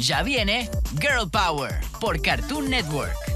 Ya viene Girl Power por Cartoon Network.